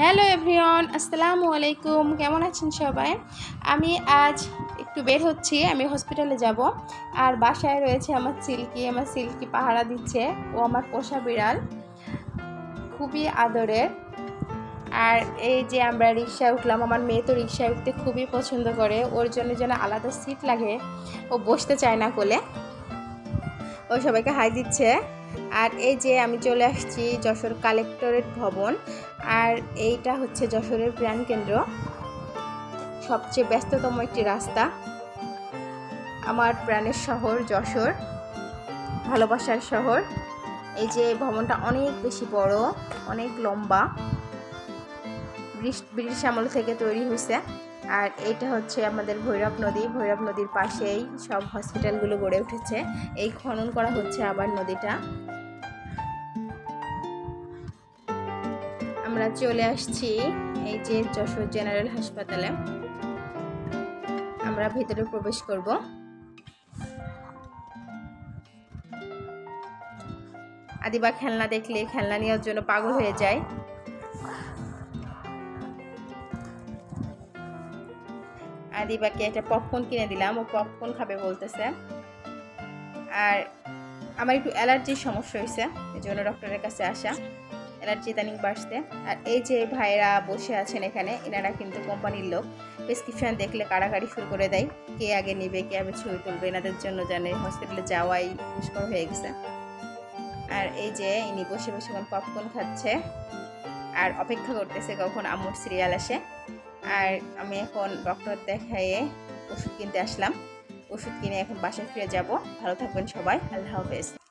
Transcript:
Hello everyone, আসসালামু আলাইকুম। কেমন আছেন সবাই? আমি আজ একটু বের হচ্ছি, আমি হসপিটালে যাব। আর বাসায় রয়েছে আমার সিল্কি আমার সিল্কি পাহারা দিচ্ছে। ও আমার পোষা বিড়াল, খুবই আদরের। আর এই যে আমরা রিক্সায় উঠলাম, আমার মেয়ে তো রিক্সায় উঠতে খুবই পছন্দ করে। ওর জন্য যেন আলাদা সিট লাগে। ও বসতে চায় না কোলে। ও সবাইকে হাই দিচ্ছে। আর এই যে আমি চলে আসছি যশোর কালেক্টরেট ভবন। আর এইটা হচ্ছে যশোরের প্রাণকেন্দ্র সবচেয়ে ব্যস্ততম একটি রাস্তা। আমার প্রাণের শহর যশোর, ভালোবাসার শহর। এই যে ভবনটা অনেক বেশি বড়, অনেক লম্বা। ব্রিটিশ আমল থেকে তৈরি হয়েছে আর এটা হচ্ছে আমাদের ভৈরব নদী। ভৈরব নদীর পাশেই সব হসপিটালগুলো গড়ে উঠেছে। এই খনন করা হচ্ছে আবার নদীটা। আমরা চলে আসছি এই যে যশোর জেনারেল হাসপাতালে। আমরা ভেতরে প্রবেশ করব। আদিবা খেলনা দেখলে খেলনা নেওয়ার জন্য পাগল হয়ে যায়। আদিবাকে একটা পপকর্ন কিনে দিলাম। ও পপকর্ন খাবে বলতেছে। আর আমার একটু অ্যালার্জির সমস্যা হয়েছে, এই জন্য ডক্টরের কাছে আসা। অ্যালার্জি ইদানিং বাড়ছে। আর এই যে ভাইরা বসে আছেন এখানে, এনারা কিন্তু কোম্পানির লোক। প্রেসক্রিপশন দেখলে কাড়াকাড়ি শুরু করে দেয়। কে আগে নেবে, কে আগে ছবি তুলবে, এনাদের জন্য জানে হসপিটালে যাওয়াই মুশকল হয়ে গেছে। আর এই যে ইনি বসে বসে এখন পপকর্ন খাচ্ছে। আর অপেক্ষা করতেছে কখন আমুর সিরিয়াল আসে। আর আমি এখন ডক্টর দেখাইয়ে ওষুধ কিনতে আসলাম। ওষুধ কিনে এখন বাসায় ফিরে যাব। ভালো থাকবেন সবাই। আল্লাহ হাফেজ।